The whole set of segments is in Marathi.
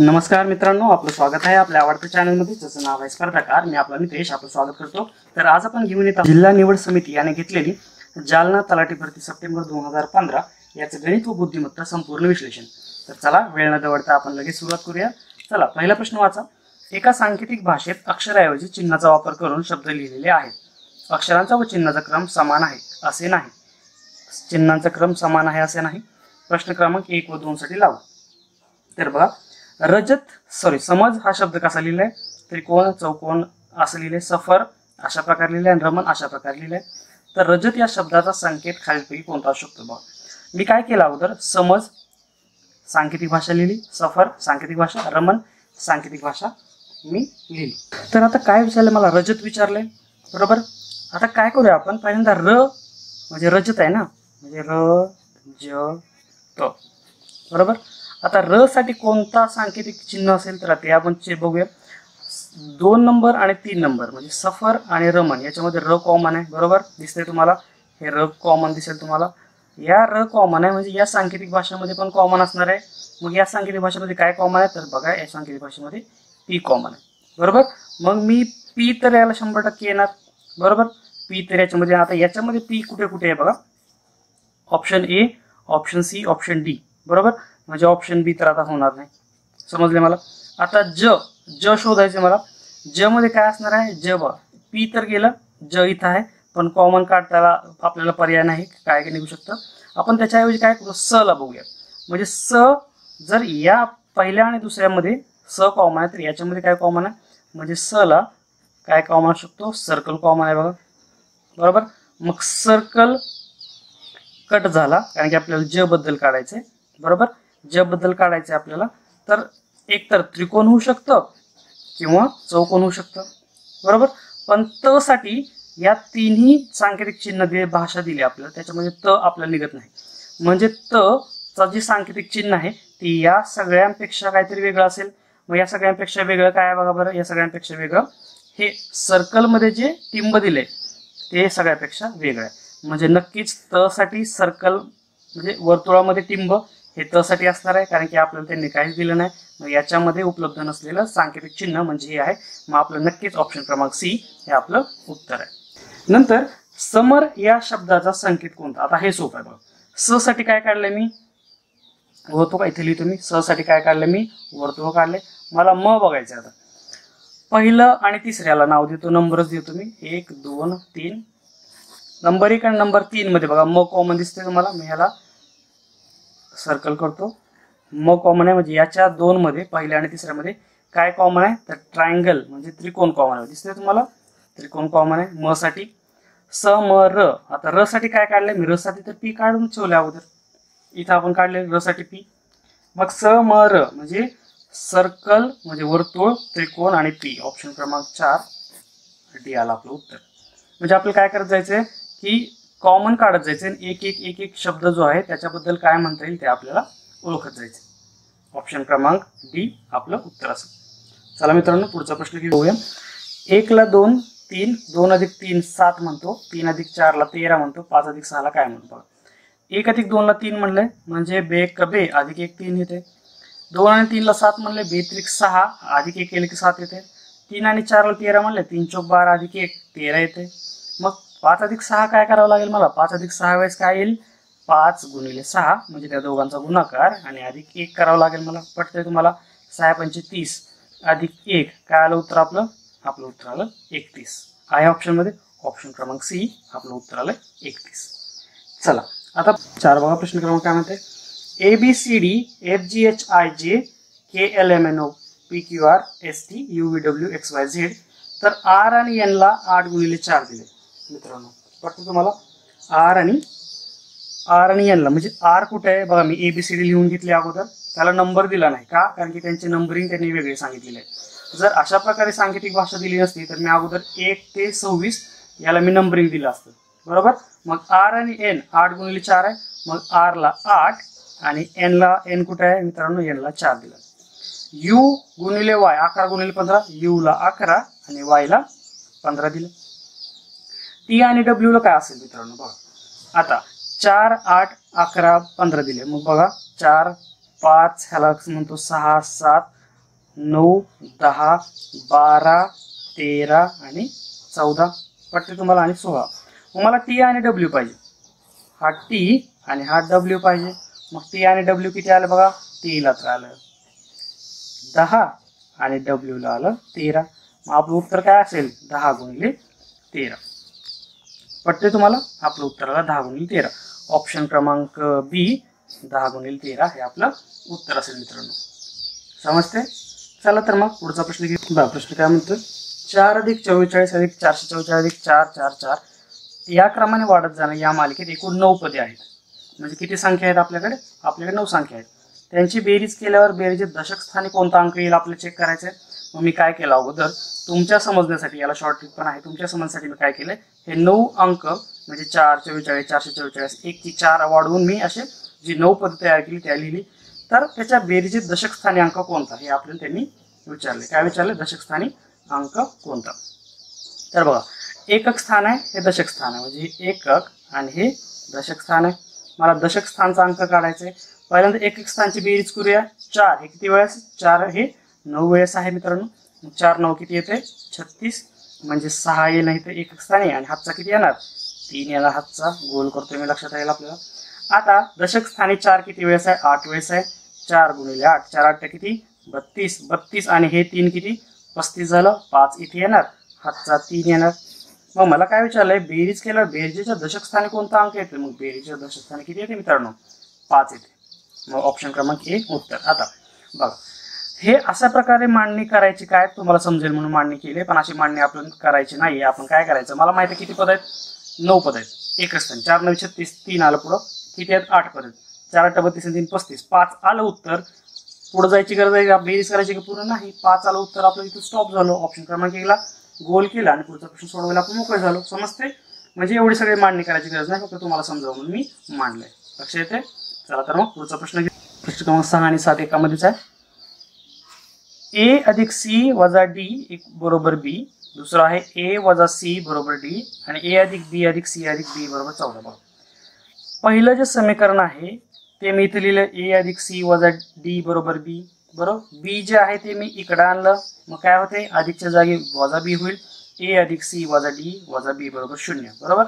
नमस्कार मित्रांनो आपलं स्वागत आहे आपल्या आवडत्या चॅनलमध्ये. जसं नाव आहे स्पर्धाकार मी आपला नितेश आपलं स्वागत करतो. तर आज आपण घेऊन येतो जिल्हा निवड समिती याने घेतलेली जालना तलाठी भरती सप्टेंबर दोन हजार पंधरा याचं गणित व बुद्धिमत्ता संपूर्ण विश्लेषण. तर चला वेळ न दवडता आपण लगेच सुरुवात करूया. चला पहिला प्रश्न वाचा. एका सांकेतिक भाषेत अक्षराऐवजी चिन्हाचा वापर करून शब्द लिहिलेले आहेत. अक्षरांचा व चिन्हाचा क्रम समान आहे असे नाही. चिन्हांचा क्रम समान आहे असे नाही. प्रश्न क्रमांक एक व दोन साठी लावा. तर बघा रजत सॉरी समज हा शब्द कसा लिहिलाय त्रिकोण चौकोन असं लिहिलंय सफर अशा प्रकारे लिहिलंय आणि रमन अशा प्रकारे लिहिलंय. तर रजत या शब्दाचा संकेत खालीलपैकी कोणता असू शकतो बघा. मी काय केलं अगोदर? समज सांकेतिक भाषा लिहिली सफर सांकेतिक भाषा रमन सांकेतिक भाषा मी लिहिली. तर आता काय विचारलं मला? रजत विचारलंय. बरोबर? आता काय करूया आपण? पहिल्यांदा र म्हणजे रजत आहे ना? म्हणजे र ज त बरोबर? आता र साठी कोणता सांकेतिक चिन्ह असेल तर ते आपण चे बघूया. दोन नंबर आणि तीन नंबर म्हणजे सफर आणि रमन याच्यामध्ये र कॉमन आहे बरोबर? दिसतंय तुम्हाला? हे र कॉमन दिसेल तुम्हाला. या र कॉमन आहे म्हणजे या सांकेतिक भाषेमध्ये पण कॉमन असणार आहे. मग या सांकेतिक भाषेमध्ये काय कॉमन आहे? तर बघा या सांकेतिक भाषेमध्ये पी कॉमन आहे. बरोबर? मग मी पी तर याला शंभर टक्के येणार. बरोबर? पी तर याच्यामध्ये आता याच्यामध्ये पी कुठे कुठे आहे बघा? Option A option C option D बरोबर? म्हणजे ऑप्शन बी तर आता होणार नाही. समजले मला? आता ज ज शोधायचे मला. ज मध्ये काय असणार आहे? ज ब पी तर गेलं ज इथं आहे. पण कॉमन कार्ड त्याला आपल्याला पर्याय नाही. काय निघू शकतं? आपण त्याच्याऐवजी काय करू? स ला बघूया. म्हणजे स जर या पहिल्या आणि दुसऱ्यामध्ये स कॉमन आहे तर याच्यामध्ये काय कॉमन आहे? म्हणजे स ला काय कॉमन असू शकतो? सर्कल कॉमन आहे बघा. बरोबर? मग सर्कल कट झाला कारण की आपल्याला ज बद्दल काढायचंय. बरोबर? ज्याबद्दल बद्दल काढायचंय आपल्याला तर एकतर त्रिकोण होऊ शकतं किंवा चौकोन होऊ शकतं. बरोबर? पण त साठी या तिन्ही सांकेतिक चिन्ह दे भाषा दिली आपल्याला त्याच्यामध्ये त आपल्याला निघत नाही. म्हणजे त चा जे सांकेतिक चिन्ह आहे ती या सगळ्यांपेक्षा काहीतरी वेगळं असेल. मग या सगळ्यांपेक्षा वेगळं काय बघा बरं? या सगळ्यांपेक्षा वेगळं. हे सर्कलमध्ये जे टिंब दिले ते सगळ्यापेक्षा वेगळं आहे. म्हणजे नक्कीच त साठी सर्कल म्हणजे वर्तुळामध्ये टिंब हे तसाठी असणार आहे कारण की आपल्याला त्यांनी काहीच दिलं नाही. मग याच्यामध्ये उपलब्ध नसलेलं सांकेतिक चिन्ह म्हणजे हे आहे. मग आपलं नक्कीच ऑप्शन क्रमांक सी हे आपलं उत्तर आहे. नंतर समर या शब्दाचा संकेत कोणता? आता हे सोपं आहे बघा. स साठी काय काढलंय मी? वर्तुळ इथे लिहितो मी. स साठी काय काढलं मी? वर्तुळ काढले मला म बघायचं आता. पहिलं आणि तिसऱ्याला नाव देतो नंबरच देतो मी. एक दोन तीन. नंबर एक आणि नंबर तीन मध्ये बघा म कॉमन दिसते तुम्हाला. मी ह्याला सर्कल करतो. म कॉमन आहे म्हणजे याच्या दोन मध्ये पहिल्या आणि तिसऱ्यामध्ये काय कॉमन आहे? तर ट्रायंगल म्हणजे त्रिकोण कॉमन आहे. दिसतंय तुम्हाला? त्रिकोण कॉमन आहे. म साठी स म र. आता र साठी काय काढलंय? मी र साठी तर पी काढून ठेवले अगोदर. इथं आपण काढले र साठी पी. मग स म र म्हणजे सर्कल म्हणजे वर्तुळ त्रिकोण आणि पी. ऑप्शन क्रमांक चार. डी आला आपलं उत्तर. म्हणजे आपल्याला काय करत जायचंय? की कॉमन काढत जायचं आणि एक एक एक एक शब्द जो आहे त्याच्याबद्दल काय म्हणता येईल ते आपल्याला ओळखत जायचं. ऑप्शन क्रमांक डी आपलं उत्तर असेल. चला मित्रांनो पुढचा प्रश्न घेऊया. एकला दोन तीन दोन अधिक तीन सात म्हणतो. तीन अधिक चारला तेरा म्हणतो. पाच अधिक सहाला काय म्हणतो बघा. एक अधिक दोनला तीन म्हणलंय. म्हणजे बे कबे बे अधिक एक तीन येते. दोन आणि तीनला सात म्हणले बेत्रिक सहा अधिक एक केले की सात येते. तीन आणि चारला तेरा म्हणले तीन चौक बारा अधिक एक तेरा येते. मग पाच अधिक सहा काय करावं लागेल मला? पाच अधिक सहा वेळेस काय येईल? पाच गुणिले सहा म्हणजे त्या दोघांचा गुणाकार. आणि अधिक एक करावं लागेल मला पटतंय तुम्हाला? सहा पंचे तीस. अधिक एक काय आलं उत्तर आपलं? आपलं उत्तर आलं एकतीस. आहे ऑप्शनमध्ये ऑप्शन क्रमांक सी आपलं उत्तर आलं एकतीस. चला आता चार बघा प्रश्न क्रमांक काय म्हणते? A B C D F G H I J K L M N O P Q R S T U V W X Y Z तर आर आणि एनला आठ गुणिले चार दिले. मित्रांनो वाटतं तुम्हाला? आर आणि आर आणि एन म्हणजे आर कुठे आहे? बघा मी ए बी सी डी लिहून घेतली अगोदर. त्याला नंबर दिला नाही का? कारण की त्यांचे नंबरिंग त्यांनी वेगळे सांगितलेले आहे जर अशा प्रकारे सांकेतिक भाषा दिली नसती तर मी अगोदर एक ते सव्वीस याला मी नंबरिंग दिलं असतं. बरोबर? मग आर आणि एन आठ गुणिले चार आहे. मग आरला आठ आणि एनला एन कुठे आहे? मित्रांनो एनला चार दिला. यू गुणिले वाय अकरा गुणिले पंधरा. यूला अकरा आणि वायला पंधरा दिलं. टी आणि डब्ल्यूला काय असेल मित्रांनो बघा. आता चार आठ अकरा पंधरा दिले. मग बघा चार पाच ह्याला म्हणतो सहा सात नऊ दहा बारा तेरा आणि चौदा. पटते तुम्हाला आणि सोळा. मग मला टी आणि डब्ल्यू पाहिजे. हा टी आणि हा डब्ल्यू पाहिजे. मग टी आणि डब्ल्यू किती आलं बघा? टीला तर आलं दहा आणि डब्ल्यूला आलं तेरा. मग आपलं उत्तर काय असेल? दहा गुणिले तेरा. पटते तुम्हाला? आपलं उत्तर आलं दहा गुणिले तेरा. ऑप्शन क्रमांक बी दहा गुणिले तेरा हे आपलं उत्तर असेल मित्रांनो. समजते चला तर मग पुढचा प्रश्न घेऊ. बघा प्रश्न काय म्हणतो चार अधिक चव्वेचाळीस अधिक चारशे चव्वेचाळीस अधिक चार चार चार. या क्रमाने वाढत जाणं या मालिकेत एकूण नऊ पदे आहेत. म्हणजे किती संख्या आहेत आपल्याकडे? आपल्याकडे नऊ संख्या आहेत. त्यांची बेरीज केल्यावर बेरीज दशक स्थानी कोणता अंक येईल आपल्याला चेक करायचं आहे मग मी काय केलं अगोदर? तुमच्या समजण्यासाठी याला शॉर्ट ट्रिक पण आहे तुमच्या समजण्यासाठी मी काय केलं हे नऊ अंक म्हणजे चार चव्वेचाळीस चारशे चव्वेचाळीस एक की चार वाढवून मी असे जी नऊ पद तयार केली त्या लिहिली. तर त्याच्या बेरीचे दशकस्थानी अंक कोणता? हे आपल्याला त्यांनी विचारले. काय विचारले? दशकस्थानी अंक कोणता? तर बघा एकक स्थान आहे हे दशक स्थान आहे. म्हणजे हे एकक आणि हे दशक स्थान आहे. मला दशक स्थानचा अंक काढायचा आहे. पहिल्यांदा एकक स्थानची बेरीज करूया. चार हे किती वेळेस चार हे नऊ वेळेस आहे मित्रांनो. मग चार नऊ किती येते छत्तीस. म्हणजे सहा येईल नाही तर एक स्थानी आणि हातचा किती येणार? तीन येणार हातचा. गोल करतोय मी लक्षात राहील आपल्याला. आता दशक स्थानी चार किती वेळेस आहे? आठ वेळेस आहे. चार गुणिले आठ. चार आठ किती? बत्तीस. बत्तीस आणि हे तीन किती? पस्तीस झालं. पाच इथे येणार. हातचा तीन येणार. मग मला काय विचारलंय? बेरीज केलं बेरजेच्या दशकस्थानी कोणता अंक येते मग बेरीजच्या दशकस्थानी किती येते मित्रांनो? पाच येते मग ऑप्शन क्रमांक एक उत्तर. आता बघा. हे अशा प्रकारे मांडणी करायची काय तुम्हाला समजेल म्हणून मांडणी केली पण अशी मांडणी आपण करायची नाही आपण काय करायचं? मला माहिती आहे किती पद आहेत? नऊ पद आहेत. एकच स्थान चार नऊ छत्तीस तीन आलं पुढं. किती आहेत? आठ पद आहेत. चार आठ बत्तीस तीन पस्तीस. पाच आलं उत्तर. पुढे जायची गरज आहे का? बेरीज करायची की? पूर्ण नाही. पाच आलं उत्तर आपलं इथं स्टॉप झालं. ऑप्शन क्रमांक एकला गोल केला आणि पुढचा प्रश्न सोडवायला आपण मोकळे झालो. समजते? म्हणजे एवढी सगळी मांडणी करायची गरज नाही. फक्त तुम्हाला समजावं म्हणून मी मांडलंय. लक्ष येते चला तर मग पुढचा प्रश्न घेऊ प्रश्न क्रमांक सहा आणि सात एकामध्येच आहे. ए अधिक सी वजा डी एक बरोबर बी दुसरा आहे ए वजा सी बरोबर डी आणि ए अधिक बी अधिक सी अधिक बी बरोबर चौदा बघा पहिलं जे समीकरण आहे ते मी इथे लिहिलं ए अधिक सी वजा डी बरोबर बी बरोबर? बी जे आहे ते मी इकडं आणलं मग काय होते? अधिकच्या जागी वजा बी होईल ए अधिक सी वजा डी वजा बी बरोबर शून्य बरोबर?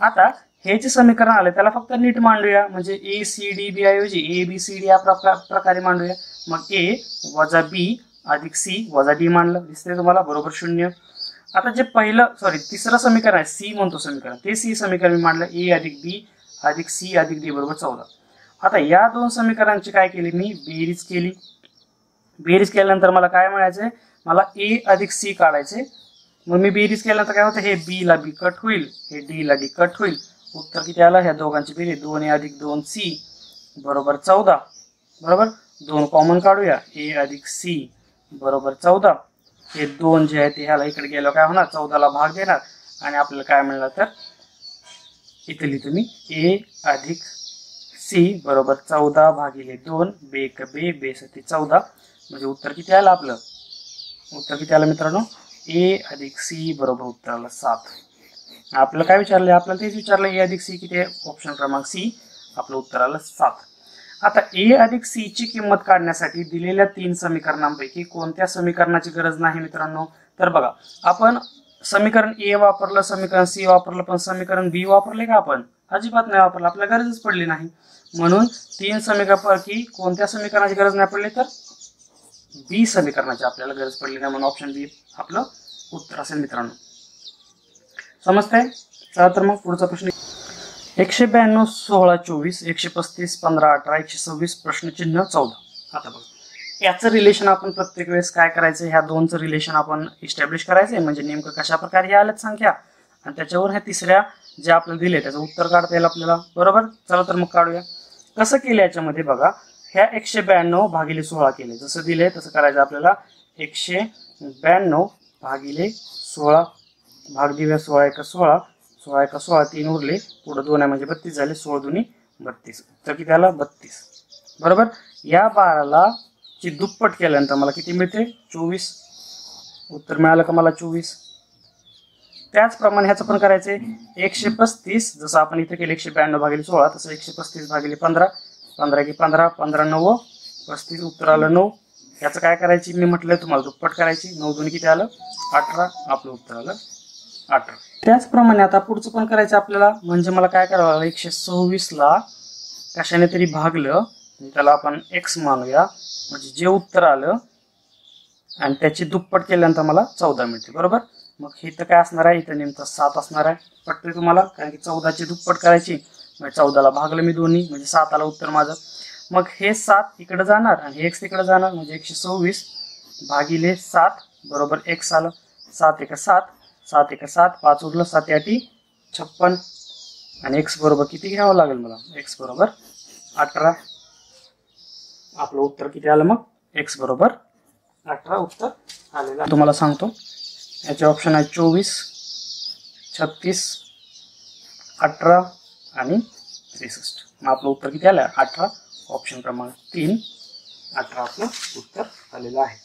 आता हे जे समीकरण आलं त्याला फक्त नीट मांडूया म्हणजे ए सी डी बी ऐवजी ए बी सी डी या प्रकारे मांडूया मग ए वजा बी अधिक सी वजा डी मांडलं दिसतंय तुम्हाला? बरोबर शून्य. आता जे पहिलं सॉरी तिसरं समीकरण आहे सी म्हणतो समीकरण. ते सी समीकरण मी मांडलं ए अधिक बी अधिक सी अधिक डी बरोबर चौदा. आता या दोन समीकरणांची काय केली मी? बेरीज केली. बेरीज केल्यानंतर मला काय म्हणायचंय? मला ए अधिक सी काढायचे मग मी बेरीज केल्यानंतर काय होतं? हे बी ला बी कट होईल. हे डी ला डी कट होईल. उत्तर किती आलं? ह्या दोघांची बेरीज. दोन ए अधिक दोन सी. बरोबर चौदा. बरोबर? दोन कॉमन काढूया. ए अधिक सी. बरोबर. चौदा. हे दोन जे आहे ते ह्याला इकडे गेलो काय होणार? चौदाला भाग देणार. आणि आपल्याला काय मिळणार तर इथली तुम्ही ए अधिक सी बरोबर चौदा भागिले दोन बे क बे बे सती चौदा. म्हणजे उत्तर किती आलं आपलं? उत्तर किती आलं मित्रांनो? ए अधिक सी बरोबर उत्तर आलं सात. आपलं काय विचारलंय? आपल्याला तेच विचारलं ए अधिक सी किती आहे? ऑप्शन क्रमांक सी. आपलं उत्तर आलं सात. आता ए अधिक सी ची किंमत काढण्यासाठी दिलेल्या तीन समीकरणांपैकी कोणत्या समीकरणाची गरज नाही मित्रांनो? तर बघा आपण समीकरण ए वापरलं समीकरण सी वापरलं पण समीकरण बी वापरले का आपण? अजिबात नाही वापरलं आपल्याला गरजच पडली नाही. म्हणून तीन समीकरणापैकी कोणत्या समीकरणाची गरज नाही पडली तर? बी समीकरणाची आपल्याला गरज पडली नाही म्हणून ऑप्शन बी आपलं उत्तर असेल मित्रांनो. समजतंय? चला तर मग पुढचा प्रश्न एकशे ब्याण्णव सोळा चोवीस एकशे पस्तीस पंधरा अठरा एकशे सव्वीस प्रश्नचिन्ह चौदा आता बघ याचं रिलेशन आपण प्रत्येक वेळेस काय करायचं ह्या दोनचं रिलेशन आपण इस्टॅब्लिश करायचंय म्हणजे नेमकं कशा प्रकारे हे आल्यात संख्या आणि त्याच्यावर ह्या तिसऱ्या जे आपल्याला दिले त्याचं उत्तर काढता येईल आपल्याला बरोबर चला तर मग काढूया कसं केलं याच्यामध्ये बघा ह्या एकशे ब्याण्णव भागिले सोळा केले जसं दिले तसं करायचं आपल्याला एकशे ब्याण्णव भागिले सोळा भाग दिव्या सोळा एका सोळा सोळा एका सोळा तीन उरले. पुढं दोन आहे म्हणजे बत्तीस झाले सोळा दोन्ही बत्तीस. तर किती आला? बत्तीस. बरोबर? या बाराला ची दुप्पट केल्यानंतर मला किती मिळते? चोवीस. उत्तर मिळालं का मला चोवीस? त्याचप्रमाणे ह्याचं पण करायचंय. एकशे पस्तीस जसं आपण इथे केलं एकशे ब्याण्णव भागिले सोळा तसं एकशे पस्तीस भागिले पंधरा. पंधरा की पंधरा पंधरा नव्व पस्तीस उत्तर आलं नऊ. याचं काय करायची? मी म्हटलं तुम्हाला दुप्पट करायची. नऊ दोन किती आलं? अठरा. आपलं उत्तर आलं. अठरा त्याचप्रमाणे आता पुढचं पण करायचं आपल्याला म्हणजे मला काय करावं लागलं एकशे सव्वीसला कशाने तरी भागलं त्याला आपण एक्स मानूया. म्हणजे जे उत्तर आलं आणि त्याची दुप्पट केल्यानंतर मला चौदा मिळते बरोबर? मग हे तर काय असणार आहे? इथं नेमकं सात असणार आहे. पटते तुम्हाला? कारण की चौदाची दुप्पट करायची. म्हणजे चौदाला भागलं मी दोन्ही म्हणजे सात उत्तर माझं. मग हे सात इकडं जाणार आणि हे एक्स तिकडं जाणार म्हणजे एकशे सव्वीस. भागिले सात बरोबर एक्स आलं. सात एक सात. सात एक सात पाच उरलं सात आठी छप्पन. आणि एक्स बरोबर किती घ्यावं लागेल मला? एक्स बरोबर अठरा. आपलं उत्तर किती आलं मग? एक्स बरोबर अठरा उत्तर आलेलं आहे. तुम्हाला सांगतो. याचे ऑप्शन आहे चोवीस छत्तीस अठरा आणि त्रेसष्ट. मग आपलं उत्तर किती आलं? अठरा. ऑप्शन क्रमांक तीन. अठरा आपलं उत्तर आलेलं आहे.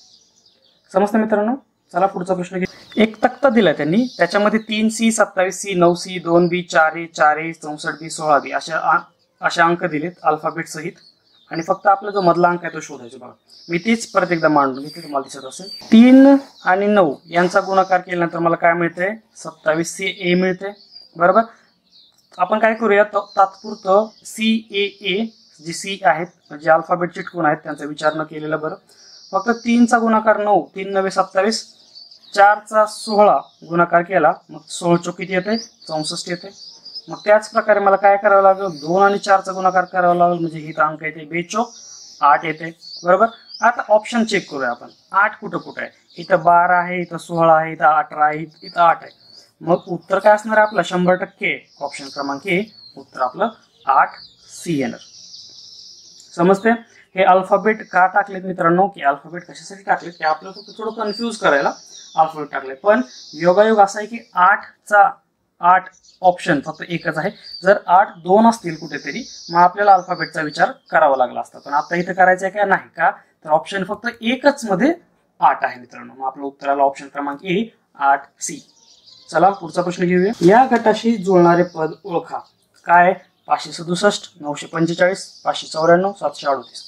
समजतं मित्रांनो? चला पुढचा प्रश्न घे एक तक्ता दिलाय त्यांनी. त्याच्यामध्ये तीन सी सत्तावीस सी नऊ सी दोन बी चार ए चार ए चौसष्ट बी सोळा बी अशा अशा अंक दिलेत अल्फाबेट सहित. आणि फक्त आपला जो मधला अंक आहे तो शोधायचा बघा. मी तीच परत एकदा मांडून घेते तुम्हाला दिसत असेल. तीन आणि नऊ यांचा गुणाकार केल्यानंतर मला काय मिळते सत्तावीस सी ए मिळते बरोबर? आपण काय करूया तात्पुरतं सी ए ए जी सी आहेत जे अल्फाबेट चिटकून आहेत त्यांचा विचार न केलेला बरं. फक्त तीनचा गुणाकार नऊ तीन नवे सत्तावीस चारचा सोळा गुणाकार केला मग सोळा चौक किती येते चौसष्ट येते मग त्याच प्रकारे मला काय करावं लागेल? दोन आणि चारचा गुणाकार करावा लागेल म्हणजे इथं अंक येते बेचोक आठ येते. बरोबर? आता ऑप्शन चेक करूया आपण. आठ कुठं कुठं आहे? इथं बारा आहे इथं सोळा आहे इथं अठरा आहे इथं आठ आहे. मग उत्तर काय असणार आपलं? शंभर टक्के. ऑप्शन क्रमांक ए उत्तर आपलं आठ सी येणार. समजते हे अल्फाबेट का टाकलेत मित्रांनो? की अल्फाबेट कशासाठी टाकलेत? ते आपल्याला फक्त थोडं कन्फ्यूज करायला अल्फाबेट टाकले पण योगायोग असा आहे की आठचा आठ ऑप्शन फक्त एकच आहे. जर आठ दोन असतील कुठेतरी मग आपल्याला अल्फाबेटचा विचार करावा लागला असता. पण आता इथं करायचं आहे का? नाही का? तर ऑप्शन फक्त एकच मध्ये आठ आहे मित्रांनो. मग आपलं उत्तराला ऑप्शन क्रमांक ए आठ सी. चला पुढचा प्रश्न घेऊया. या गटाशी जुळणारे पद ओळखा. काय? पाचशे सदुसष्ट नऊशे पंचेचाळीस पाचशे चौऱ्याण्णव सातशे अडतीस.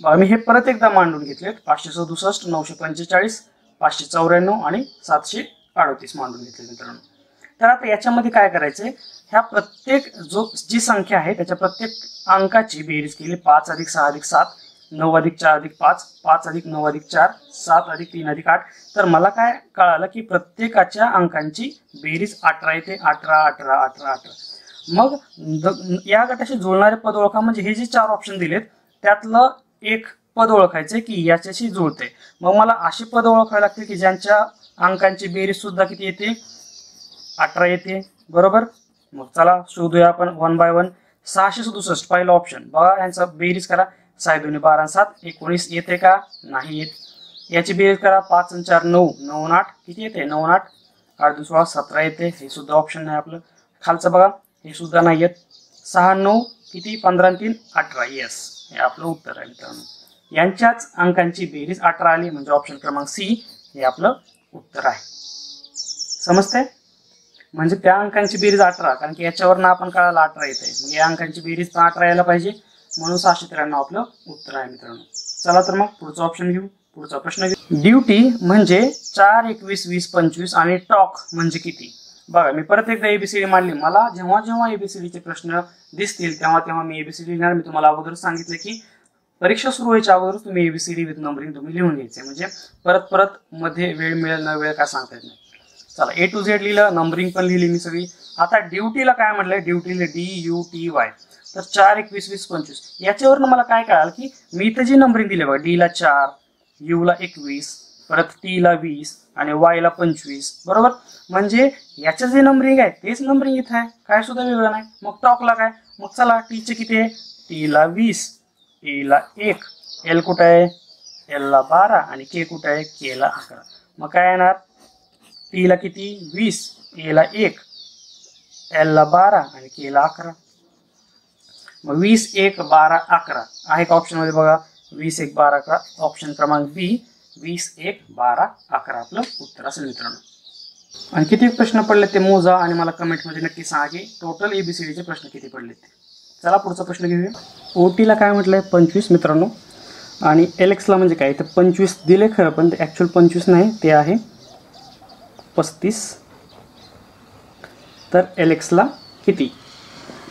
मी हे परत एकदा मांडून घेतलेत. पाचशे सदुसष्ट नऊशे पंचेचाळीस पाचशे चौऱ्याण्णव आणि सातशे अडतीस मांडून घेतले मित्रांनो. तर आता याच्यामध्ये काय करायचंय? ह्या प्रत्येक जो जी संख्या आहे त्याच्या प्रत्येक अंकाची बेरीज केली. पाच अधिक सहा अधिक सात नऊ अधिक चार अधिक पाच पाच अधिक नऊ अधिक चार सात अधिक तीन अधिक आठ. तर मला काय कळालं की प्रत्येकाच्या अंकांची बेरीज अठरा येते. अठरा अठरा अठरा अठरा. मग द- या गटाशी जुळणारे पद ओळखा म्हणजे हे जे चार ऑप्शन दिलेत त्यातलं एक पद ओळखायचे की याच्याशी जुळते. मग मला अशी पद ओळखावी लागतील की ज्यांच्या अंकांची बेरीज सुद्धा किती येते? अठरा येते. बरोबर? मग चला शोधूया आपण वन बाय वन. सहाशे सदुसष्ट. पहिलं ऑप्शन बघा यांचा बेरीज करा. साय दोन्ही बारा सात. एकोणीस येते का? नाही येत. याची बेरीज करा. पाच आणि चार नऊ. नऊ आठ. किती येते? नऊ आठ. आठ दोन सोळा सतरा येते. हे सुद्धा ऑप्शन नाही आपलं. खालचं बघा. हे सुद्धा नाही येत. सहा नऊ. किती? पंधरा तीन. अठरा. येस हे आपलं उत्तर आहे मित्रांनो. यांच्याच अंकांची बेरीज अठरा आली म्हणजे ऑप्शन क्रमांक सी हे आपलं उत्तर आहे. समजतंय? म्हणजे त्या अंकांची बेरीज अठरा कारण की याच्यावरनं आपण कळायला अठरा येत आहे मग या अंकांची बेरीज पण अठरा यायला पाहिजे. म्हणून सहाशे त्र्याण्णव आपलं उत्तर आहे मित्रांनो. चला तर मग पुढचा ऑप्शन घेऊ. पुढचा प्रश्न घेऊ. ड्युटी म्हणजे चार एकवीस वीस पंचवीस आणि टॉक म्हणजे किती? बघा मी परत एकदा एबीसीडी मांडली. मला जेव्हा जेव्हा एबीसीडीचे प्रश्न दिसतील तेव्हा तेव्हा मी एबीसीडी लिहिणार मी तुम्हाला अगोदर सांगितलं की परीक्षा सुरू व्हायच्या अगोदर तुम्ही एबीसीडी विथ नंबरिंग तुम्ही लिहून घ्यायचे. म्हणजे परत परत मध्ये वेळ मिळेल ना वेळ काय सांगता येत नाही. चला ए टू झेड लिहिलं नंबरिंग पण लिहिली मी सगळी. आता ड्युटीला काय म्हटलंय? ड्युटीला डी यू टी वाय तर चार एकवीस वीस पंचवीस. याच्यावरनं मला काय कळाल की मी इथं जी नंबरिंग दिली बघा डी ला चार युला एकवीस परत टी ला वीस आणि वायला पंचवीस. बरोबर? म्हणजे याचं जे नंबरिंग आहे तेच नंबरिंग इथं आहे. काय सुद्धा वेगळं नाही. मग टॉकला काय? मग चला टीचे किती आहे? टी ला वीस. केला ला एक. एल कुठं आहे? एलला बारा आणि के कुठं आहे? केला अकरा. मग काय येणार? पीला किती? वीस. एला एक. एलला बारा आणि केला अकरा. मग वीस एक बारा अकरा. आहे का ऑप्शनमध्ये बघा? वीस एक बारा अकरा ऑप्शन क्रमांक बी वीस एक बारा अकरा. आपलं उत्तर असेल मित्रांनो. आणि किती प्रश्न पडले ते मोजा आणि मला कमेंटमध्ये नक्की सांगा की टोटल एबीसीडीचे प्रश्न किती पडले ते. चला पुढचा प्रश्न घेऊया. टीला काय म्हटलं आहे पंचवीस मित्रांनो. आणि एल एक्सला म्हणजे काय? तर पंचवीस दिले खरं पण ते ॲक्च्युअल पंचवीस नाही ते आहे पस्तीस. तर एल एक्सला किती?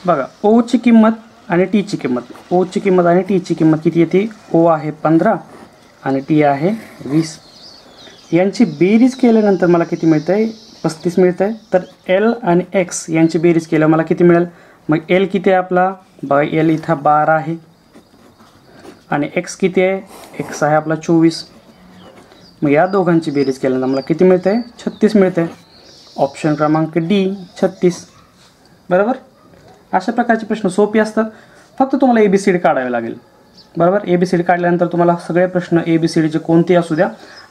बघा ओची किंमत आणि टीची किंमत. ओची किंमत आणि टीची किंमत किती येते? ओ आहे पंधरा आणि टी आहे वीस. यांची बेरीज केल्यानंतर मला किती मिळतं आहे पस्तीस मिळतं आहे तर एल आणि एक्स यांची बेरीज केल्यावर मला किती मिळेल? मग एल किती आहे आपला? बघा एल इथं बारा आहे. आणि एक्स किती आहे? एक्स आहे आपला चोवीस. मग या दोघांची बेरीज केल्यानंतर मला किती मिळतं? आहे छत्तीस मिळते. ऑप्शन क्रमांक डी छत्तीस. बरोबर? अशा प्रकारचे प्रश्न सोपे असतात. फक्त तुम्हाला ए बी सी डी काढावे लागेल. बरोबर? ए बी सी डी काढल्यानंतर तुम्हाला सगळे प्रश्न ए बी सी डीचे कोणते असू द्या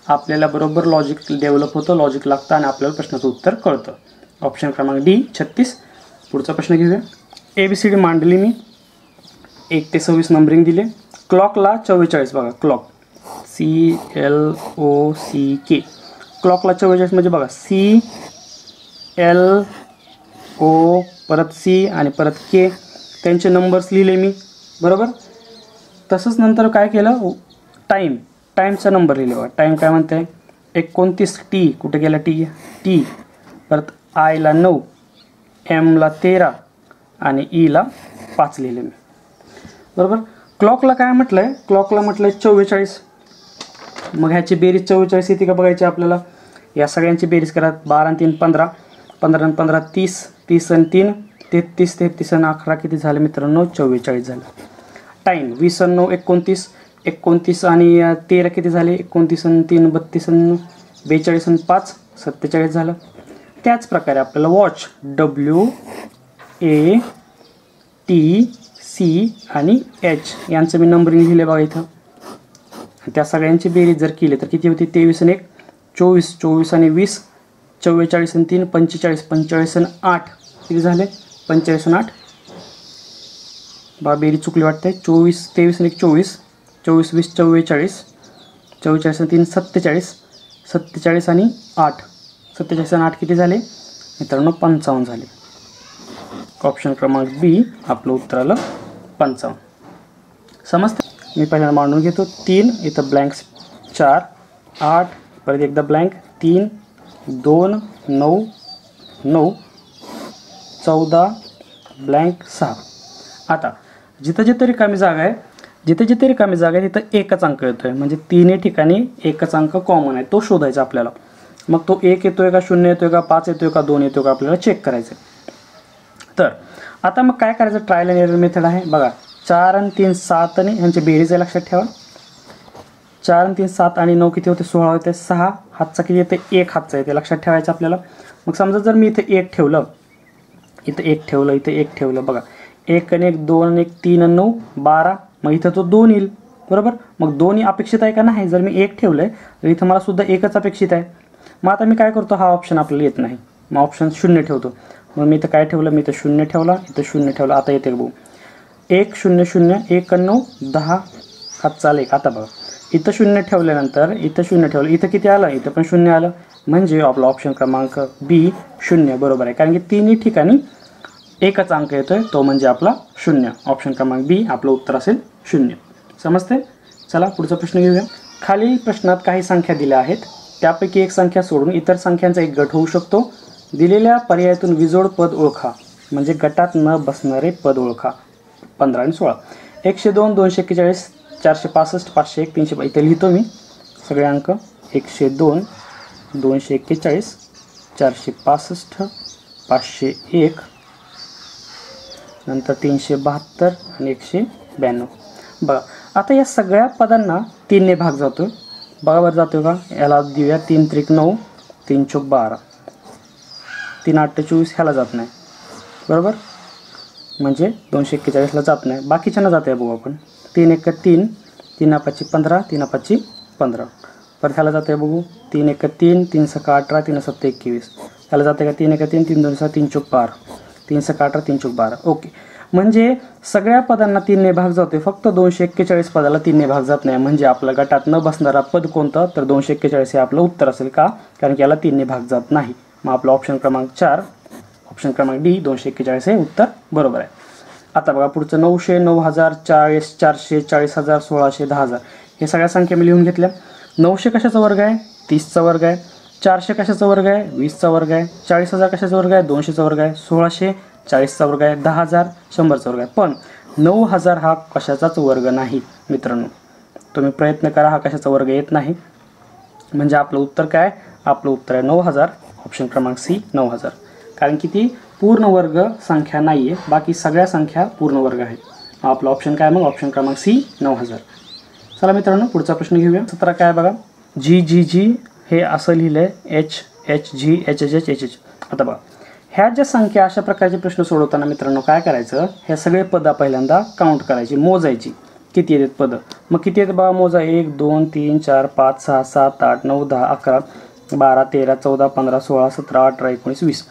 आपल्याला बरोबर लॉजिक डेव्हलप होतं लॉजिक लागतं आणि आपल्याला प्रश्नाचं उत्तर कळतं. ऑप्शन क्रमांक डी छत्तीस. पुढचा प्रश्न घेऊया. ए बी सी डी मांडली मी. एक ते सव्वीस नंबरिंग दिले. क्लॉकला चव्वेचाळीस बघा clock C L O C K क्लॉकला चव्वेचाळीस म्हणजे बघा सी एल ओ परत सी आणि परत के त्यांचे नंबर्स लिहिले मी बरोबर? तसंच नंतर काय केलं? टाईम टाईमचा नंबर लिहिले बघा. टाईम काय म्हणते? एकोणतीस टी कुठे गेला टी टी परत आयला नऊ. एमला तेरा. आणि e ईला पाच लिहिले मी. बरोबर? क्लॉकला काय म्हटलं आहे क्लॉकला म्हटलं आहे चव्वेचाळीस. मग ह्याची बेरीज चव्वेचाळीस येते का बघायची आपल्याला? या सगळ्यांची बेरीज करा. बारा आणि तीन पंधरा. पंधरा आणि पंधरा तीस. तीस आणि तीन. तेहतीस तेहतीस आणि अकरा किती झाले मित्रांनो? चव्वेचाळीस झालं. टाईम वीस आणि नऊ एकोणतीस. एकोणतीस आणि तेरा किती झाले? एकोणतीस आणि तीन बत्तीस आणि बेचाळीस आणि पाच सत्तेचाळीस झालं. त्याच प्रकारे आपल्याला watch W A T C आणि एच यांचं मी नंबरिंग लिहिले बघा इथं. त्या सगळ्यांची बेरीज जर केली तर किती होती? तेवीस आणि एक. चोवीस चोवीस आणि वीस. चव्वेचाळीस आणि तीन. पंचेचाळीस पंचेचाळीस आणि आठ. किती झाले? पंचेचाळीस आणि आठ. बा बेरीज चुकली वाटते चोवीस तेवीस आणि एक चोवीस. चोवीस वीस चव्वेचाळीस. चव्वेचाळीस आणि तीन सत्तेचाळीस. सत्तेचाळीस आणि आठ. सत्तेचाळीस आणि आठ किती झाले? मित्रांनो पंचावन्न झाले. ऑप्शन क्रमांक बी आपलं उत्तर आलं पंचावन्न. समजतं? मी पहिल्यांदा मांडून घेतो. तीन इथं ब्लँक्स चार आठ परत एकदा ब्लँक तीन दोन नऊ नऊ चौदा ब्लँक सहा. आता जिथं जिथं रिकामी जागा आहे जिथे जिथे रिकामी जागा आहे तिथं एकच अंक येतो आहे म्हणजे तिन्ही ठिकाणी एकच अंक कॉमन आहे. तो शोधायचा आपल्याला. मग तो एक येतोय का शून्य येतोय का पाच येतोय का दोन येतोय का आपल्याला चेक करायचं आहे तर आता मग काय करायचं? ट्रायल अँड एरर मेथड आहे. बघा चार आणि तीन सात आणि ह्यांची बेरीज आहे लक्षात ठेवा. चार आणि तीन सात आणि नऊ किती होते? सोळा होते. सहा. हातचा किती येते? एक हातचा येते. लक्षात ठेवायचं आपल्याला. मग समजा जर मी इथे एक ठेवलं इथं एक ठेवलं इथं एक ठेवलं. बघा एक आणि एक दोन आणि एक तीन आणि नऊ बारा. मग इथं तो दोन येईल. बरोबर? मग दोन्ही अपेक्षित आहे का? नाही. जर मी एक ठेवलं आहे तर इथं मला सुद्धा एकच अपेक्षित आहे. मग आता मी काय करतो? हा ऑप्शन आपल्याला येत नाही. मग ऑप्शन शून्य ठेवतो. मग मी इथं काय ठेवलं? मी इथं शून्य ठेवला इथं शून्य ठेवलं. आता येते बघू. एक शून्य शून्य एक दहा हा चालेल आता बघा. इथं शून्य ठेवल्यानंतर इथं शून्य ठेवलं. इथं किती आलं? इथं पण शून्य आलं. म्हणजे आपला ऑप्शन क्रमांक बी शून्य. बरोबर आहे. कारण की तिन्ही ठिकाणी एकच अंक येतोय. तो म्हणजे आपला शून्य. ऑप्शन क्रमांक बी आपलं उत्तर असेल शून्य. समजते चला पुढचा प्रश्न घेऊया. खालील प्रश्नात काही संख्या दिल्या आहेत. त्यापैकी एक संख्या सोडून इतर संख्यांचा एक गट होऊ शकतो. दिलेल्या पर्यायातून विजोड पद ओळखा म्हणजे गटात न बसणारे पद ओळखा. पंधरा आणि सोळा. एकशे दोन दोनशे एक्केचाळीस चारशे पासष्ट पाचशे एक तीनशे इथे लिहितो मी. सगळे अंक. एकशे दोन दोनशे एक्केचाळीस चारशे पासष्ट पाचशे एक. नंतर तीनशे बहात्तर आणि एकशे ब्याण्णव. बघा आता या सगळ्या पदांना तीनने भाग जातो बघा बरं जातो का? याला देऊया तीन त्रिक नऊ तीन चौक बारा. तीन आठ चोवीस ह्याला जात नाही. बरोबर? म्हणजे दोनशे एक्केचाळीसला जात नाही. बाकीच्यांना जात आहे बघू आपण. तीन एक तीन तीन अपाची पंधरा तीन अपाची पंधरा. परत ह्याला जात आहे बघू. तीन एक तीन तीन सका अठरा तीन सत्ता एकवीस. ह्याला जाते का? तीन एक तीन तीन दोन सहा तीन चौक बारा. तीन सका अठरा तीन चौक बारा. ओके. म्हणजे सगळ्या पदांना तीनने भाग जातोय. फक्त दोनशे एक्केचाळीस पदाला तीनने भाग जात नाही. म्हणजे आपल्या गटात न बसणारा पद कोणतं? तर दोनशे एक्केचाळीस हे आपलं उत्तर असेल का? कारण की याला तीनने भाग जात नाही. मग आपलं ऑप्शन क्रमांक चार ऑप्शन क्रमांक डी दोनशे एक्केचाळीस हे उत्तर बरोबर आहे. आता बघा पुढचं नऊशे नऊ हजार चाळीस चारशे चाळीस हजार सोळाशे दहा हजार हे सगळ्या संख्या मी लिहून घेतल्या. नऊशे कशाचा वर्ग आहे? तीसचा वर्ग आहे. चारशे कशाचा वर्ग आहे? वीसचा वर्ग आहे. चाळीस हजार कशाचा वर्ग आहे? दोनशेचा वर्ग आहे. सोळाशे चाळीसचा वर्ग आहे. दहा हजार शंभरचा वर्ग आहे. पण नऊ हजार हा कशाचाच वर्ग नाही मित्रांनो. तुम्ही प्रयत्न करा हा कशाचा वर्ग येत नाही. म्हणजे आपलं उत्तर काय? आपलं उत्तर आहे नऊ हजार ऑप्शन क्रमांक सी नऊ हजार. कारण की ती पूर्ण वर्ग संख्या नाही आहे बाकी सगळ्या संख्या पूर्ण वर्ग आहेत आपलं ऑप्शन काय? मग ऑप्शन क्रमांक सी नऊ हजार. चला मित्रांनो पुढचा प्रश्न घेऊया. सतरा काय बघा? जी जी जी हे असं लिहिलं आहे H H G H H H H H आता बघा. ह्या ज्या संख्या अशा प्रकारचे प्रश्न सोडवताना मित्रांनो काय करायचं? हे सगळे पदं पहिल्यांदा काउंट करायची मोजायची. किती येतात पदं? मग किती आहेत बघा? मोजा एक दोन तीन चार पाच सहा सात आठ नऊ दहा अकरा बारा तेरा चौदा पंधरा सोळा सतरा अठरा एकोणीस वीस.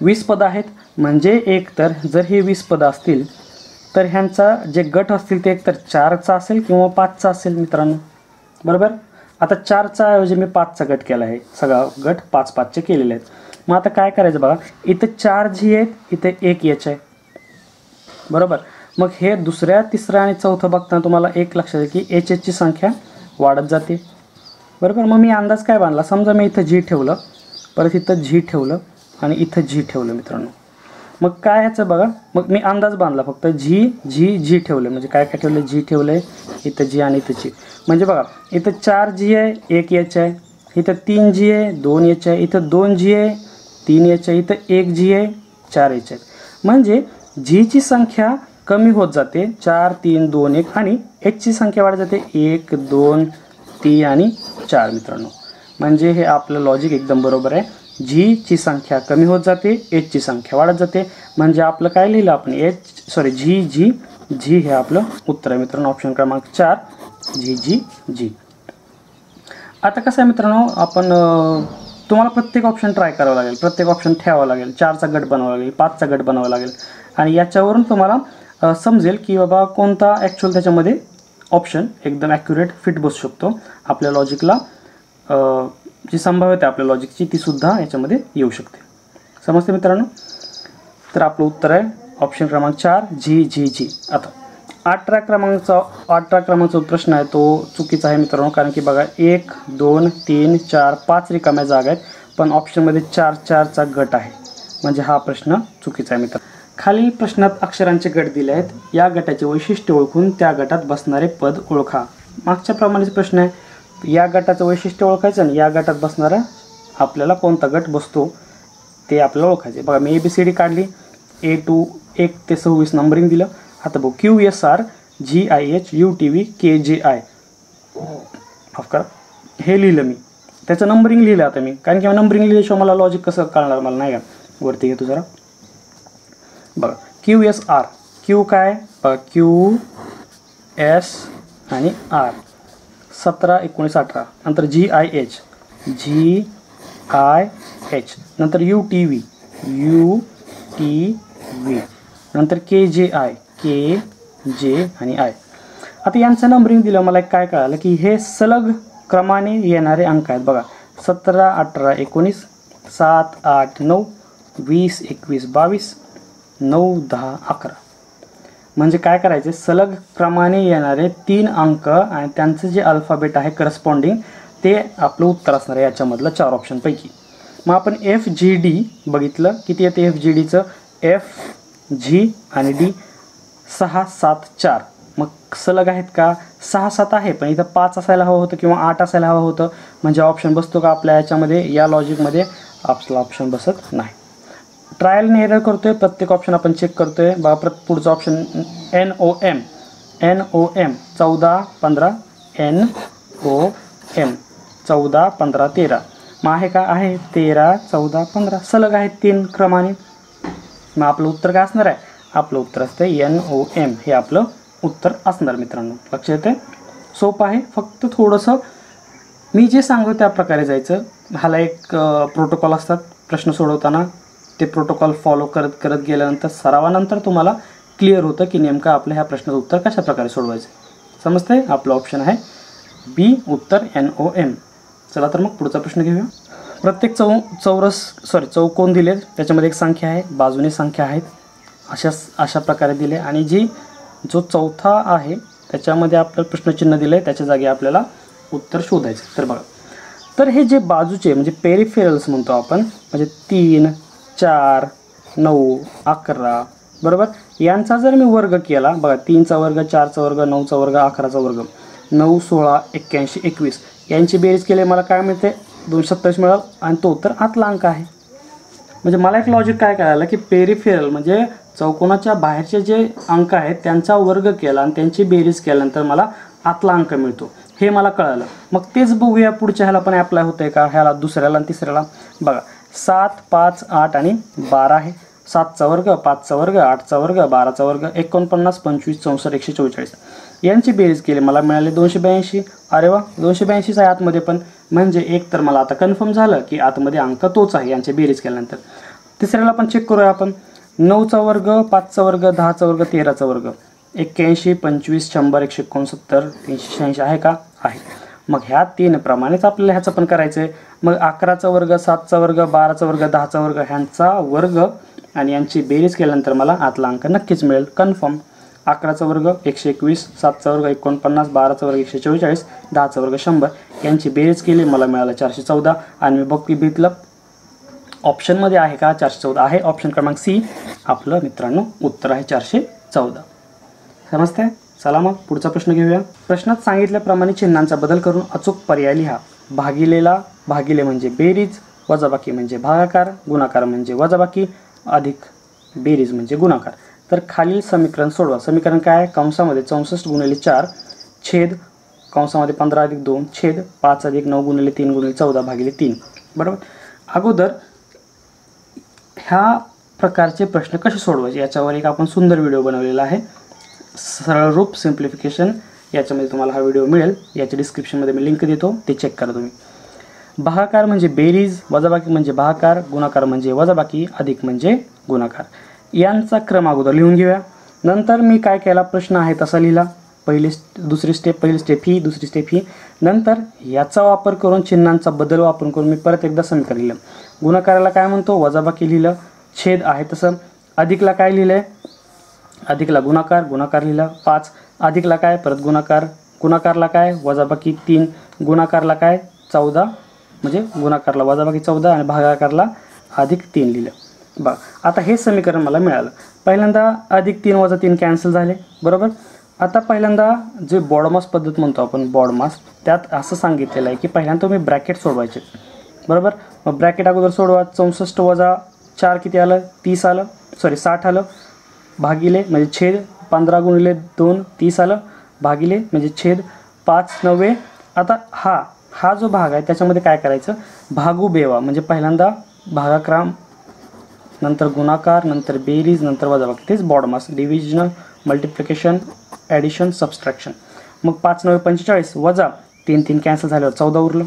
वीस पदं आहेत. म्हणजे एक तर जर हे वीस पदं असतील तर ह्यांचा जे गट असतील ते एकतर चारचा असेल किंवा पाचचा असेल मित्रांनो. बरोबर? आता चारचा ऐवजी मी पाचचा गट केला आहे. सगळा गट पाच पाचचे केलेले आहेत. मग आता काय करायचं बघा? इथं चार जी आहेत इथे एक एच आहे. बरोबर? मग हे दुसऱ्या तिसऱ्या आणि चौथं बघताना तुम्हाला एक लक्षात येईल की एच एचची संख्या वाढत जाते. बरोबर मग मी अंदाज काय बांधला? समजा मी इथं जी ठेवलं परत इथं झी ठेवलं आणि इथं झी ठेवलं मित्रांनो. मग काय ह्याचं बघा मग मी अंदाज बांधला फक्त झी झी झी ठेवलं म्हणजे काय काय ठेवलं झी ठेवलं आहे इथं जी आणि इथं जी म्हणजे बघा इथं चार जी आहे एक एच आहे. इथं तीन जी आहे दोन एच आहे. इथं दोन जी आहे तीन एच आहे. इथं एक जी आहे चार एच आहे म्हणजे झीची संख्या कमी होत जाते. चार तीन दोन एक आणि एचची संख्या वाढत जाते. एक दोन तीन आणि चार मित्रांनो. म्हणजे हे आपलं लॉजिक एकदम बरोबर आहे. झीची संख्या कमी होत जाते एचची संख्या वाढत जाते. म्हणजे आपलं काय लिहिलं आपण? H sorry Z G Z हे आपलं उत्तर आहे मित्रांनो. ऑप्शन क्रमांक चार झी जी जी आता कसं आहे मित्रांनो आपण तुम्हाला प्रत्येक ऑप्शन ट्राय करावं लागेल. प्रत्येक ऑप्शन ठेवावं लागेल. चारचा गट बनवावा लागेल पाचचा गट बनवावा लागेल. आणि याच्यावरून तुम्हाला समजेल की बाबा कोणता ॲक्च्युअल त्याच्यामध्ये ऑप्शन एकदम ॲक्युरेट फिट बसू शकतो. आपल्या लॉजिकला जी संभाव्यता आहे आपल्या लॉजिकची तीसुद्धा याच्यामध्ये येऊ शकते. समजते मित्रांनो? तर आपलं उत्तर आहे ऑप्शन क्रमांक चार जी जी जी आता अठरा क्रमांकचा अठरा क्रमांकचा प्रश्न आहे तो चुकीचा आहे मित्रांनो कारण की बघा एक दोन तीन चार पाच रिकाम्या जागा आहेत पण ऑप्शनमध्ये चार चारचा गट आहे. म्हणजे हा प्रश्न चुकीचा आहे मित्र खालील प्रश्नात अक्षरांचे गट दिले आहेत. या गटाचे वैशिष्ट्य ओळखून त्या गटात बसणारे पद ओळखा. मागच्या प्रमाणेच प्रश्न आहे. या गटाचं वैशिष्ट्य ओळखायचं आणि या गटात बसणारा आपल्याला कोणता गट बसतो ते आपल्याला ओळखायचे बघा मी ए बी सी डी काढली. ए टू एक ते सव्वीस नंबरिंग दिलं. आता बघू. Q S R G I H U T V K J I of करा. हे लिहिलं मी. त्याचं नंबरिंग लिहिलं आता मी. कारण की नंबरिंग लिहिल्याशिवाय मला लॉजिक कसं कळणार? मला नाही का? वरती घेतो जरा. बघा क्यू एस आर क्यू काय? बघा क्यू एस आणि आर सतरा एकोणीस अठरा. नंतर G I H G I H नंतर U T V U T V नंतर के जे आय के जे आणि आय आता यांचं नंबरिंग दिलं मला एक काय कळालं की हे सलग क्रमाने येणारे अंक आहेत. बघा सतरा अठरा एकोणीस सात आठ नऊ वीस एकवीस बावीस नऊ दहा अकरा. म्हणजे काय करायचे? सलग क्रमाने येणारे तीन अंक आणि त्यांचं जे अल्फाबेट आहे करस्पॉन्डिंग ते आपलं उत्तर असणार आहे याच्यामधलं चार ऑप्शनपैकी मग आपण एफ जी डी बघितलं. किती येते एफ जी डीचं एफ जी आणि डी सहा सात चार. मग सलग आहेत का? सहा सात आहे पण इथं पाच असायला हवं होतं किंवा आठ असायला हवं होतं. म्हणजे ऑप्शन बसतो का आपल्या याच्यामध्ये? या लॉजिकमध्ये आपला ऑप्शन बसत नाही. ट्रायलने एरर आहे प्रत्येक ऑप्शन आपण चेक करतो आहे बघा प्रत पुढचं option N O M N O M चौदा पंधरा एन ओ एम चौदा पंधरा तेरा. मग आहे का? आहे. तेरा चौदा पंधरा. सलग आहे तीन क्रमाने. मग आपलं उत्तर काय असणार आहे? आपलं उत्तर असतं एन ओ एम हे आपलं उत्तर असणार मित्रांनो. लक्ष येते सोपं आहे. फक्त थोडंसं मी जे सांगतो त्या प्रकारे जायचं. ह्याला एक प्रोटोकॉल असतात. प्रश्न सोडवताना ते प्रोटोकॉल फॉलो करत करत गेल्यानंतर सरावानंतर तुम्हाला क्लिअर होतं की नेमकं आपल्या ह्या प्रश्नाचं उत्तर कशा प्रकारे सोडवायचं. समजतंय? आपलं ऑप्शन आहे बी उत्तर एन ओ एम चला तर मग पुढचा प्रश्न घेऊया. प्रत्येक चौ चौरस सॉरी चौकोन दिले. त्याच्यामध्ये एक संख्या आहे. बाजूने संख्या आहेत. अशा अशा प्रकारे दिले. आणि जी जो चौथा आहे त्याच्यामध्ये आपलं प्रश्नचिन्ह दिलं आहे त्याच्या जागी आपल्याला उत्तर शोधायचं तर बघा. तर हे जे बाजूचे म्हणजे पेरिफेरल्स म्हणतो आपण म्हणजे तीन चार नऊ अकरा बरोबर? यांचा जर मी वर्ग केला बघा तीनचा वर्ग चारचा वर्ग नऊचा वर्ग अकराचा वर्ग नऊ सोळा एक्क्याऐंशी एकवीस. यांची बेरीज केले मला काय मिळते? दोनशे सत्तावीस मिळाल. आणि तो उत्तर आतला अंक आहे. म्हणजे मला एक लॉजिक काय करायला की पेरिफेरल म्हणजे चौकोनाच्या बाहेरचे जे अंक आहेत त्यांचा वर्ग केला आणि त्यांची बेरीज केल्यानंतर मला आतला अंक मिळतो. हे मला कळालं. मग तेच बघूया पुढच्या ह्याला पण अप्लाय आहे का? ह्याला दुसऱ्याला आणि तिसऱ्याला. बघा सात पाच आठ आणि बारा आहे. सातचा वर्ग पाचचा वर्ग आठचा वर्ग बाराचा वर्ग एकोणपन्नास पंचवीस चौसष्ट एकशे चव्वेचाळीस. यांची बेरीज केली मला मिळाले दोनशे ब्याऐंशी. अरे वा दोनशे ब्याऐंशीच आहे आतमध्ये पण म्हणजे एक तर मला आता कन्फर्म झालं की आतमध्ये अंक तोच आहे यांची बेरीज केल्यानंतर. तिसऱ्याला पण चेक करूया आपण. नऊचा वर्ग पाचचा वर्ग दहाचा वर्ग तेराचा वर्ग. एक्क्याऐंशी पंचवीस शंभर एकशे एकोणसत्तर तीनशे शहाऐंशी आहे का? आहे. मग ह्या तीन प्रमाणेच आपल्याला ह्याचं पण करायचं आहे मग अकराचा वर्ग सातचा वर्ग बाराचा वर्ग दहाचा वर्ग ह्यांचा वर्ग आणि यांची बेरीज केल्यानंतर मला आतला अंक नक्कीच मिळेल. कन्फर्म. अकराचा वर्ग एकशे एकवीस सातचा वर्ग एकोणपन्नास बाराचा वर्ग एकशे चव्वेचाळीस दहाचा वर्ग शंभर. यांची बेरीज केली मला मिळालं चारशे चौदा. आणि मी बघ भेटलं ऑप्शनमध्ये आहे का? चारशे चौदा आहे. ऑप्शन क्रमांक सी. आपलं मित्रांनो उत्तर आहे चारशे चौदा. समजते चला मग पुढचा प्रश्न घेऊया. प्रश्नात सांगितल्याप्रमाणे चिन्हांचा बदल करून अचूक पर्याय लिहा. भागिलेला भागिले म्हणजे बेरीज वजाबाकी म्हणजे भागाकार गुणाकार म्हणजे वजाबाकी अधिक बेरीज म्हणजे गुणाकार. तर खालील समीकरण सोडवा. समीकरण काय आहे? कंसामध्ये चौसष्ट गुणिले चार छेद कंसामध्ये पंधरा अधिक दोन छेद पाच अधिक नऊ गुणिले तीन गुणिले चौदा भागिले तीन. बरोबर? अगोदर ह्या प्रकारचे प्रश्न कसे सोडवायचे? याच्यावर एक आपण सुंदर व्हिडिओ बनवलेला आहे. सरळ रूप सिम्प्लिफिकेशन याच्यामध्ये तुम्हाला हा व्हिडिओ मिळेल. याच्या डिस्क्रिप्शनमध्ये मी लिंक देतो. ते चेक करा तुम्ही. भागाकार म्हणजे बेरीज वजाबाकी म्हणजे भागाकार गुणाकार म्हणजे वजाबाकी अधिक म्हणजे गुणाकार. यांचा क्रम अगोदर लिहून घेऊया. नंतर मी काय केला? प्रश्न आहे तसा लिहिला. पहिली दुसरी स्टेप पहिली स्टेप ही दुसरी स्टेप ही. नंतर याचा वापर करून चिन्हांचा बदल वापरून करून मी परत एकदा समीकरण लिहिलं. गुणाकाराला काय म्हणतो? वजाबाकी लिहिलं. छेद आहे तसं. अधिकला काय लिहिलं आहे अधिकला गुणाकार गुणाकार लिहिला पाच अधिकला काय परत गुणाकार. गुणाकारला काय वजाबाकी तीन. गुणाकारला काय चौदा. म्हणजे गुणाकारला वजाबाकी चौदा आणि भागाकारला अधिक तीन लिहिलं. बघ आता हे समीकरण मला मिळालं. पहिल्यांदा अधिक तीन वजा तीन कॅन्सल झाले. बरोबर? आता पहिल्यांदा जे बॉडमास पद्धत म्हणतो आपण बॉडमास त्यात असं सांगितलेलं आहे की पहिल्यांदा तुम्ही ब्रॅकेट सोडवायचे. बरोबर? मग ब्रॅकेट अगोदर सोडवा. चौसष्ट वजा चार किती आलं? तीस आलं. सॉरी साठ आलं. भागिले म्हणजे छेद पंधरा गुणिले दोन तीस आलं. भागिले म्हणजे छेद पाच नव्वे आता हा हा जो भाग आहे त्याच्यामध्ये काय करायचं? भागू बेवा. म्हणजे पहिल्यांदा भागाक्राम नंतर गुणाकार नंतर बेरीज नंतर वजाबाकी तेच BODMAS divisional multiplication addition subtraction मग पाच नव्वे पंचेचाळीस. वजा तीन तीन कॅन्सल झाल्यावर चौदा उरलं.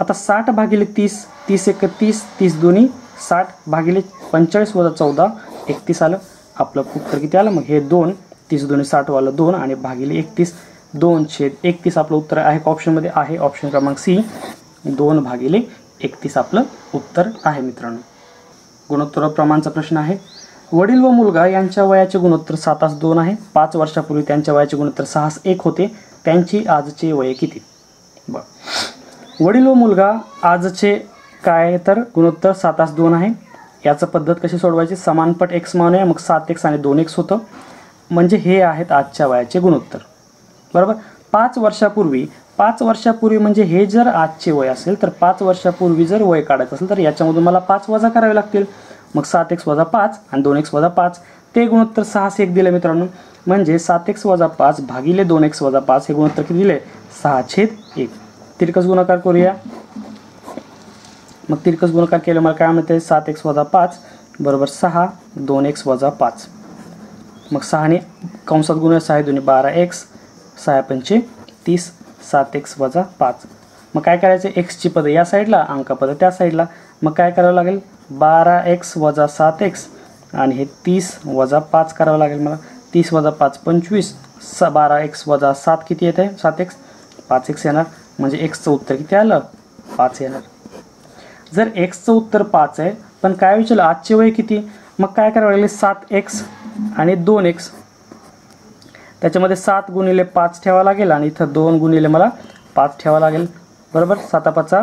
आता साठ भागिले तीस तीस एक तीस तीस दोन्ही. साठ भागिले पंचेचाळीस वजा चौदा एकतीस आलं. आपलं उत्तर किती आलं? मग हे दोन तीस दोन्ही साठवालं दोन आणि भागिले एकतीस. दोन छेद एकतीस आपलं उत्तर आहे ऑप्शनमध्ये आहे. ऑप्शन क्रमांक सी दोन भागिले एकतीस आपलं उत्तर आहे मित्रांनो. गुणोत्तर प्रमाणचा प्रश्न आहे. वडील व मुलगा यांच्या वयाचे गुणोत्तर सातास दोन आहे. पाच वर्षापूर्वी त्यांच्या वयाचे गुणोत्तर सहास एक होते. त्यांची आजचे वय किती? बर. वडील व मुलगा आजचे काय तर गुणोत्तर सातास दोन आहे. याचं पद्धत कशी सोडवायची? समानपट एक्स मानूया मग सात एक्स आणि दोन एक्स होतं. म्हणजे हे आहेत आजच्या वयाचे गुणोत्तर. बरोबर? पाच वर्षापूर्वी पाच वर्षापूर्वी म्हणजे हे जर आजचे वय असेल तर पाच वर्षापूर्वी जर वय काढायचं असेल तर याच्यामधून मला पाच वजा करावे लागतील. मग सात एक्स वजा पाच आणि दोन एक्स वजा पाच. ते गुणोत्तर सहाशे एक दिलं मित्रांनो. म्हणजे सात एक्स वजा पाच भागिले दोन एक्स वजा पाच हे गुणोत्तर किती दिले? सहा छेद एक. तिरकस गुणाकार करूया. मग तिरकस गुणाकार केलं मला काय म्हणते सात एक्स वजा पाच बरोबर सहा दोन एक्स वजा पाच. मग सहाने कंसात गुण सहा दोन्ही बारा एक्स सहा पंचे तीस सात एक्स वजा पाच. मग काय करायचं? एक्सची पदं या साईडला अंकापदं त्या साईडला. मग काय करावं लागेल? बारा एक्स वजा सात एक्स आणि हे तीस वजा पाच करावं लागेल मला. तीस वजा पाच पंचवीस स बारा एक्स वजा सात किती येत आहे सात एक्स. पाच एक्स येणार. म्हणजे एक्सचं उत्तर किती आलं? पाच येणार. जर एक्सचं उत्तर पाच आहे पण काय विचारलं? आजचे वय किती? मग काय करावं लागेल? सात एक्स आणि दोन एक्स त्याच्यामध्ये सात गुणिले पाच ठेवावं लागेल आणि इथं दोन गुणिले मला पाच ठेवावं लागेल. बरोबर? साता पाचा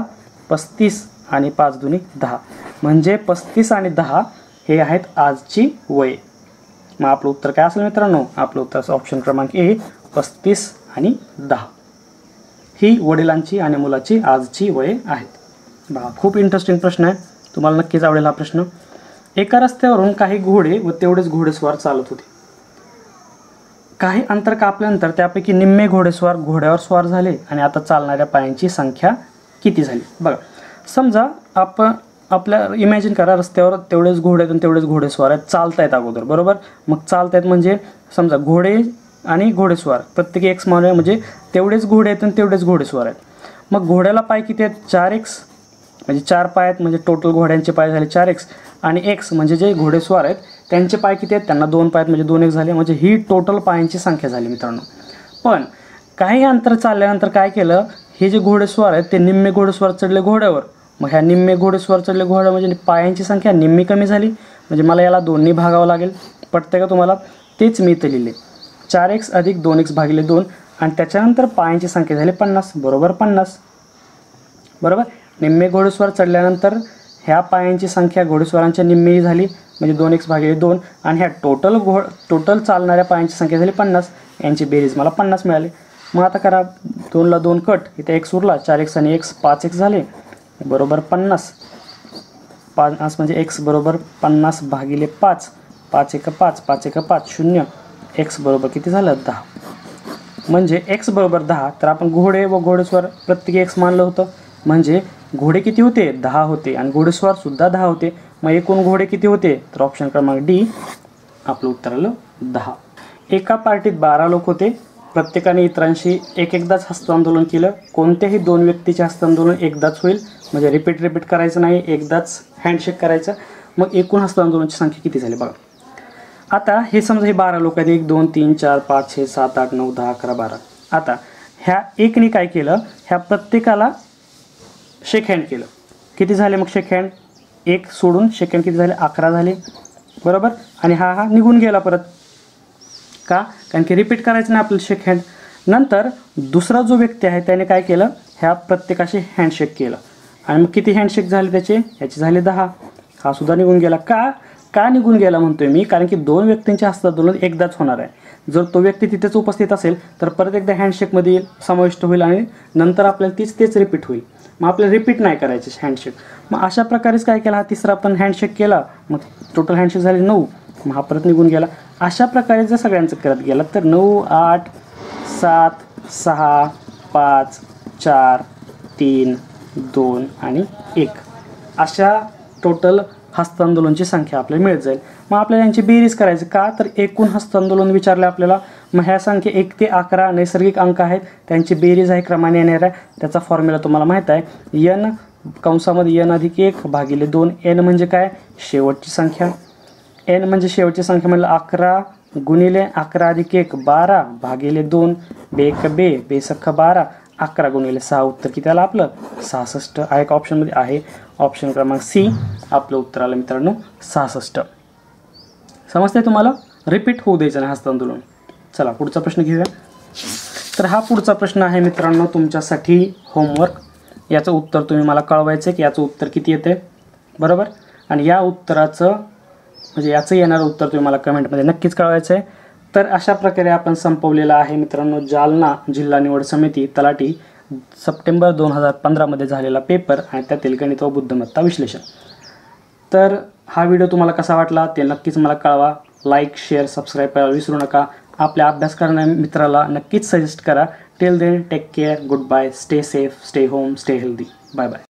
पस्तीस आणि पाच दुनी दहा. म्हणजे पस्तीस आणि दहा हे आहेत आजची वय. मग आपलं उत्तर काय असेल मित्रांनो? आपलं उत्तर ऑप्शन क्रमांक ए पस्तीस आणि दहा. ही वडिलांची आणि मुलाची आजची वय आहेत. बघा खूप इंटरेस्टिंग प्रश्न आहे. तुम्हाला नक्कीच आवडेल हा प्रश्न. एका रस्त्यावरून काही घोडे व तेवढेच घोडेस्वार चालत होते. काही अंतर कापल्यानंतर त्यापैकी निम्मे घोडेस्वार घोड्यावर स्वार झाले आणि आता चालणाऱ्या पायांची संख्या किती झाली? बघा समजा आपण आपल्या इमॅजिन करा रस्त्यावर तेवढेच घोडे आहेत आणि तेवढेच घोडेस्वार आहेत. चालतायत अगोदर बरोबर? मग चालतायत म्हणजे समजा घोडे आणि घोडेस्वार प्रत्येकी एक्स मानूया म्हणजे तेवढेच घोडे आहेत आणि तेवढेच घोडेस्वार आहेत. मग घोड्याला पाय किती आहेत? चार एक्स म्हणजे चार पाय आहेत म्हणजे टोटल घोड्यांचे पाय झाले चार एक्स आणि एक्स म्हणजे जे घोडेस्वार आहेत त्यांचे पाय किती आहेत? त्यांना दोन पाय आहेत म्हणजे दोन एक झाले. म्हणजे ही टोटल पायांची संख्या झाली मित्रांनो. पण काही अंतर चालल्यानंतर काय केलं? हे जे घोडेस्वार आहेत ते निम्मे घोडेस्वार चढले घोड्यावर. मग ह्या निम्मे घोडेस्वार चढले घोड्या म्हणजे पायांची संख्या निम्मी कमी झाली. म्हणजे मला याला दोन्ही भागावं लागेल. पटते का तुम्हाला? तेच मी इथं लिहिले. चार एक्स अधिक दोन एक्स भागिले दोन आणि त्याच्यानंतर पायांची संख्या झाली पन्नास. बरोबर पन्नास. बरोबर? निम्मे घोडेस्वार चढल्यानंतर ह्या पायांची संख्या घोडेस्वारांच्या निम्मेही झाली. म्हणजे दोन एक्स भागिले दोन आणि ह्या टोटल घो टोटल चालणाऱ्या पायांची संख्या झाली पन्नास. यांची बेरीज मला पन्नास मिळाली. मग आता करा दोनला दोन कट. इथे एक्स उरला चार एक्स आणि एक्स पाच एक्स झाले. बरोबर पन्नास. पन्नास म्हणजे एक्स बरोबर पन्नास भागिले पाच. पाच एक पाच पाच एक पाच शून्य. एक्स बरोबर किती झालं? दहा. म्हणजे एक्स बरोबर दहा तर आपण घोडे व घोडेस्वार प्रत्येकी एक्स मानलं होतं. म्हणजे घोडे किती होते? दहा होते. आणि घोडेस्वार सुद्धा दहा होते. मग एकूण घोडे किती होते? तर ऑप्शन क्रमांक डी आपलं उत्तर आलं दहा. एका पार्टीत बारा लोक होते. प्रत्येकाने इतरांशी एक एकदाच हस्तांदोलन केलं. कोणत्याही दोन व्यक्तीचे हस्तांदोलन एकदाच होईल. म्हणजे रिपीट रिपीट करायचं नाही. एकदाच हँडशेक करायचं. मग एकूण हस्तांदोलनची संख्या किती झाली बघा. आता हे समजा हे बारा लोक आहेत. एक दोन तीन चार पाच छे सात आठ नऊ दहा अकरा बारा. आता ह्या एकने काय केलं? ह्या प्रत्येकाला शेक हँड केलं. किती झाले मग शेक हँड एक सोडून शेक हँड किती झाले? अकरा झाले. बरोबर? आणि हा हा निघून गेला परत. का? कारण की रिपीट करायचं नाही आपलं शेक हँड नंतर दुसरा जो व्यक्ती आहे त्याने काय केलं? ह्या प्रत्येकाशी हँडशेक केलं. आणि मग किती हँडशेक झाले त्याचे? ह्याचे झाले दहा. हा सुद्धा निघून गेला. का? का निघून गेला म्हणतोय मी? कारण की दोन व्यक्तींचे हस्तांदोलन एकदाच होणार आहे. जर तो व्यक्ती तिथेच उपस्थित असेल तर परत एकदा हँडशेकमध्ये समाविष्ट होईल आणि नंतर आपल्याला तीच तेच रिपीट होईल. मग आपल्याला रिपीट नाही करायचे हँडशेक मग अशा प्रकारेच काय केला? हा तिसरा आपण हँडशेक केला. मग टोटल हँडशेक झाले नऊ. मग हा परत निघून गेला. अशा प्रकारे जर सगळ्यांचं करत गेला तर नऊ आठ सात सहा पाच चार तीन दोन आणि एक. अशा टोटल हस्तांदोलनची संख्या आपल्याला मिळत जाईल. मग आपल्याला यांची बेरीज करायची का? तर एकूण हस्तांदोलन विचारले आपल्याला. मग ह्या संख्या एक ते अकरा नैसर्गिक अंक आहेत. त्यांची बेरीज आहे क्रमाने येणार आहे त्याचा फॉर्म्युला तुम्हाला माहीत आहे. यन कंसामध्ये यन अधिक एक भागिले दोन एन म्हणजे काय? शेवटची संख्या. एन म्हणजे शेवटची संख्या म्हणलं अकरा गुणिले अकरा अधिक एक बारा भागिले दोन बेक बे बेसख्ख बारा अकरा गुणिले सहा. उत्तर किती आलं आपलं? सहासष्ट. आहे का ऑप्शनमध्ये आहे. ऑप्शन क्रमांक सी आपलं उत्तर आलं मित्रांनो सहासष्ट. समजते तुम्हाला? रिपीट होऊ द्यायचं नाही हस्तांदोलन चला पुढचा प्रश्न घेऊया. तर हा पुढचा प्रश्न आहे मित्रांनो तुमच्यासाठी होमवर्क याचं उत्तर तुम्ही मला कळवायचं आहे की याचं उत्तर किती येते बरोबर? आणि या उत्तराचं म्हणजे याचं येणारं उत्तर तुम्ही मला कमेंटमध्ये नक्कीच कळवायचं आहे तर अशा प्रकारे आपण संपवलेला आहे मित्रांनो जालना जिल्हा निवड समिती तलाठी. सप्टेंबर दोन हजार पंधरामध्ये झालेला पेपर आणि त्यातील गणित व बुद्धिमत्ता विश्लेषण. तर हा व्हिडिओ तुम्हाला कसा वाटला ते नक्कीच मला कळवा. लाईक शेअर सबस्क्राईब करायला विसरू नका. आपल्या अभ्यास करणाऱ्या मित्राला नक्कीच सजेस्ट करा. Tell then take care goodbye stay safe stay home stay healthy bye bye